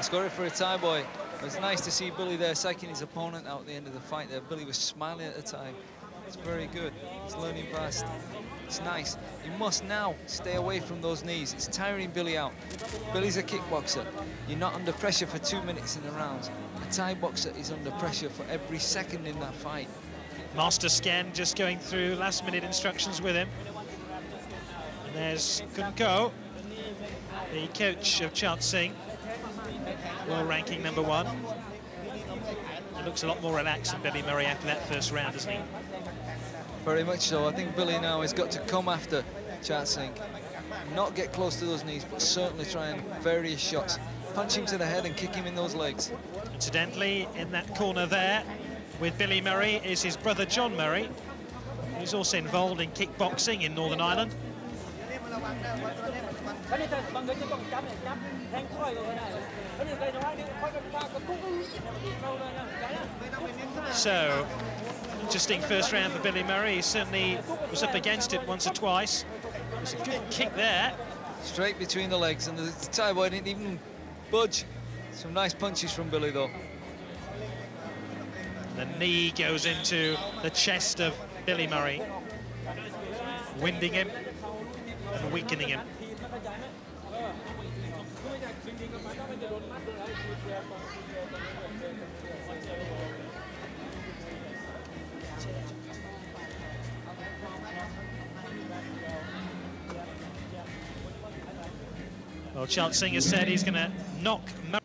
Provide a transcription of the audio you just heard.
Scored it for a Thai boy. It was nice to see Billy there psyching his opponent out at the end of the fight there. Billy was smiling at the time. It's very good. He's learning fast. It's nice. You must now stay away from those knees. It's tiring Billy out. Billy's a kickboxer. You're not under pressure for two minutes in the rounds. A Thai boxer is under pressure for every second in that fight. Master Sken just going through last minute instructions with him. And there's Kun Ko, the coach of Chartsingh, world ranking number one. He looks a lot more relaxed than Billy Murray after that first round, doesn't he? Very much so. I think Billy now has got to come after Chartsingh. Not get close to those knees, but certainly try and various shots. Punch him to the head and kick him in those legs. Incidentally, in that corner there with Billy Murray is his brother John Murray, who's also involved in kickboxing in Northern Ireland. So, interesting first round for Billy Murray. He certainly was up against it once or twice. It was a good kick there. Straight between the legs, and the Thai boy didn't even budge. Some nice punches from Billy, though. The knee goes into the chest of Billy Murray, winding him and weakening him. Well, Chartsingh has said he's going to knock Murray